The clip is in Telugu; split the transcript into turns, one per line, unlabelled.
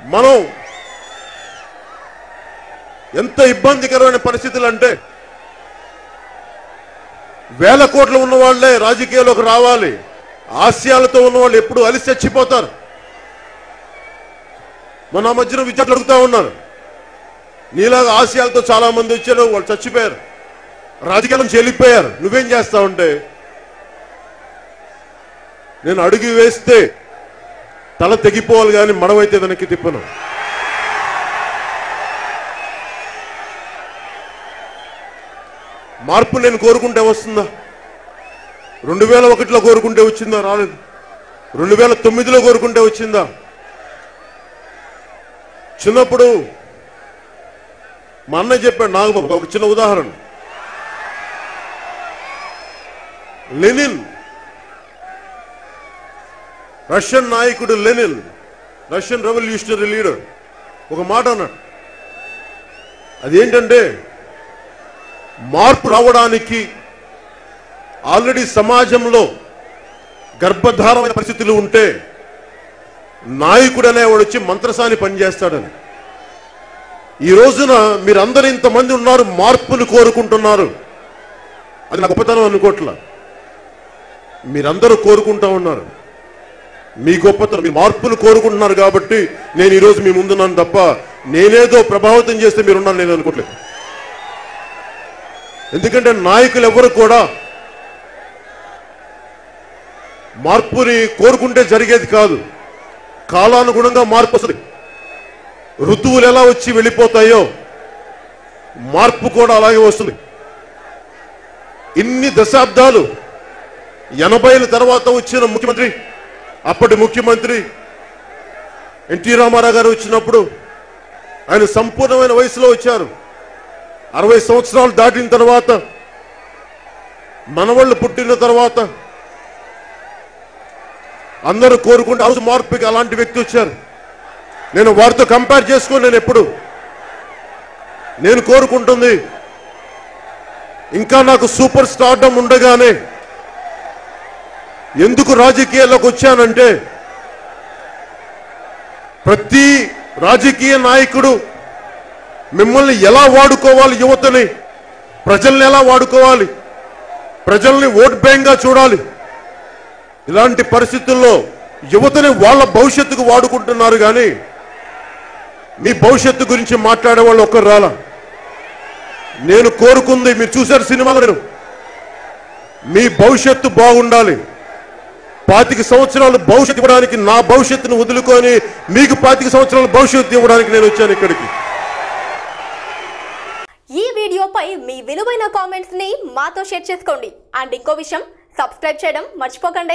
మనం ఎంత ఇబ్బందికరమైన పరిస్థితులు అంటే వేల కోట్లు ఉన్న వాళ్ళే రాజకీయాల్లోకి రావాలి. ఆశయాలతో ఉన్న వాళ్ళు ఎప్పుడు అలిసి చచ్చిపోతారు. మన మధ్యన విద్యార్థులు అడుగుతా ఉన్నారు. నీలాగా ఆశయాలతో చాలా మంది వచ్చారు వాళ్ళు చచ్చిపోయారు. రాజకీయాలను చెల్లిపోయారు నువ్వేం నువ్వేం చేస్తావంటే నేను అడుగు వేస్తే తల తెగిపోవాలి కానీ మడవైతే వెనక్కి తిప్పను. మార్పు నేను కోరుకుంటే వస్తుందా? రెండు వేల ఒకటిలో కోరుకుంటే వచ్చిందా? రాలేదు. రెండు వేల తొమ్మిదిలో కోరుకుంటే వచ్చిందా? చిన్నప్పుడు మా అన్నయ్య చెప్పాడు నాకు ఒక చిన్న ఉదాహరణ. లెనిన్ రష్యన్ నాయకుడు లెనిన్ రష్యన్ రెవల్యూషనరీ లీడర్. ఒక మాట అన్నాడు. అదేంటంటే మార్పు రావడానికి ఆల్రెడీ సమాజంలో గర్భధారమైన పరిస్థితులు ఉంటే నాయకుడు అనేవాడు వచ్చి మంత్రసాని పనిచేస్తాడని. ఈ రోజున మీరందరూ ఇంతమంది ఉన్నారు మార్పును కోరుకుంటున్నారు. అది నా గొప్పతనం అనుకోట్ల. మీరందరూ కోరుకుంటా ఉన్నారు. మీ గొప్పతనం మీ మార్పును కోరుకుంటున్నారు కాబట్టి నేను ఈరోజు మీ ముందున్నాను తప్ప నేనేదో ప్రభావితం చేస్తే మీరున్నాను నేను అనుకోట్లేదు. ఎందుకంటే నాయకులు ఎవరు కూడా మార్పుని కోరుకుంటే జరిగేది కాదు. కాలానుగుణంగా మార్పు వస్తుంది. ఋతువులు ఎలా వచ్చి వెళ్ళిపోతాయో మార్పు కూడా అలాగే వస్తుంది. ఇన్ని దశాబ్దాలు ఎనభైల తర్వాత వచ్చిన ముఖ్యమంత్రి అప్పటి ముఖ్యమంత్రి ఎన్టీ రామారావు గారు వచ్చినప్పుడు ఆయన సంపూర్ణమైన వయసులో వచ్చారు. అరవై సంవత్సరాలు దాటిన తర్వాత మనవాళ్ళు పుట్టిన తర్వాత అందరూ కోరుకుంటే హౌస్ మార్పుకి అలాంటి వ్యక్తి వచ్చారు. నేను వారితో కంపేర్ చేసుకుని నేను ఎప్పుడు. నేను కోరుకుంటుంది ఇంకా నాకు సూపర్ స్టార్డమ్ ఉండగానే ఎందుకు రాజకీయాల్లోకి వచ్చానంటే ప్రతి రాజకీయ నాయకుడు మిమ్మల్ని ఎలా వాడుకోవాలి యువతని ప్రజల్ని ఎలా వాడుకోవాలి ప్రజల్ని ఓట్ బ్యాంక్గా చూడాలి. ఇలాంటి పరిస్థితుల్లో యువతని వాళ్ళ భవిష్యత్తుకు వాడుకుంటున్నారు కానీ మీ భవిష్యత్తు గురించి మాట్లాడే వాళ్ళు ఒక్కరు రాలా. నేను కోరుకుంది మీరు చూశారు సినిమాలు. మీ భవిష్యత్తు బాగుండాలి. పాతిక సంవత్సరాలు భవిష్యత్తు ఇవ్వడానికి నా భవిష్యత్తును వదులుకొని మీకు పాతిక సంవత్సరాలు భవిష్యత్తు ఇవ్వడానికి నేను వచ్చాను ఇక్కడికి.
ఈ వీడియోపై మీ విలువైన కామెంట్స్ని మాతో షేర్ చేసుకోండి. అండ్ ఇంకో విషయం సబ్స్క్రైబ్ చేయడం మర్చిపోకండి.